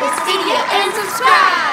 the studio and subscribe.